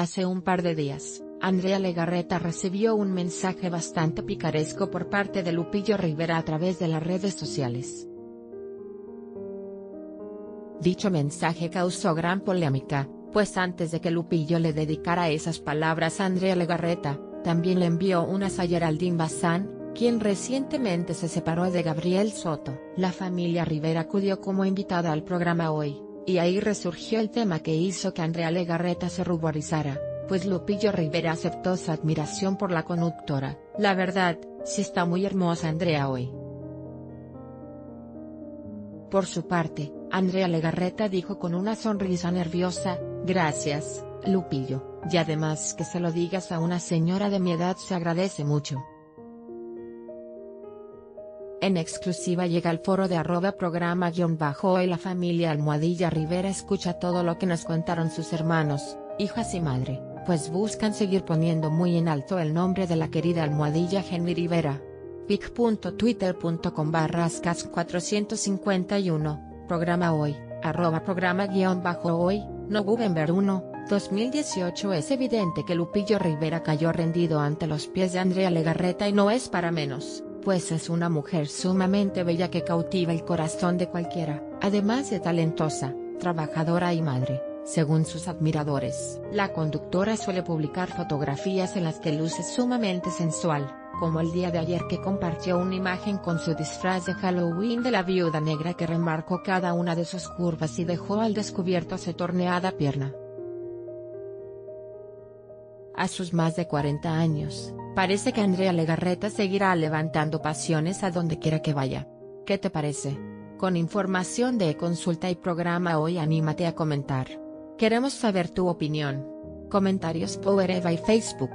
Hace un par de días, Andrea Legarreta recibió un mensaje bastante picaresco por parte de Lupillo Rivera a través de las redes sociales. Dicho mensaje causó gran polémica, pues antes de que Lupillo le dedicara esas palabras a Andrea Legarreta, también le envió unas a Geraldine Bazán, quien recientemente se separó de Gabriel Soto. La familia Rivera acudió como invitada al programa hoy, y ahí resurgió el tema que hizo que Andrea Legarreta se ruborizara, pues Lupillo Rivera aceptó su admiración por la conductora. La verdad, sí está muy hermosa Andrea hoy. Por su parte, Andrea Legarreta dijo con una sonrisa nerviosa, gracias, Lupillo, y además que se lo digas a una señora de mi edad se agradece mucho. En exclusiva llega al foro de arroba programa guion bajo y la familia Almohadilla Rivera escucha todo lo que nos contaron sus hermanos, hijas y madre, pues buscan seguir poniendo muy en alto el nombre de la querida Almohadilla Henry Rivera. pic.twitter.com barrascas 451, programa hoy, arroba programa guion bajo hoy, November 1, 2018 Es evidente que Lupillo Rivera cayó rendido ante los pies de Andrea Legarreta y no es para menos pues es una mujer sumamente bella que cautiva el corazón de cualquiera, además de talentosa, trabajadora y madre, según sus admiradores. La conductora suele publicar fotografías en las que luce sumamente sensual, como el día de ayer que compartió una imagen con su disfraz de Halloween de la viuda negra que remarcó cada una de sus curvas y dejó al descubierto su torneada pierna. A sus más de 40 años, Parece que Andrea Legarreta seguirá levantando pasiones a donde quiera que vaya. ¿Qué te parece? Con información de consulta y programa hoy anímate a comentar. Queremos saber tu opinión. Comentarios por Eva y Facebook.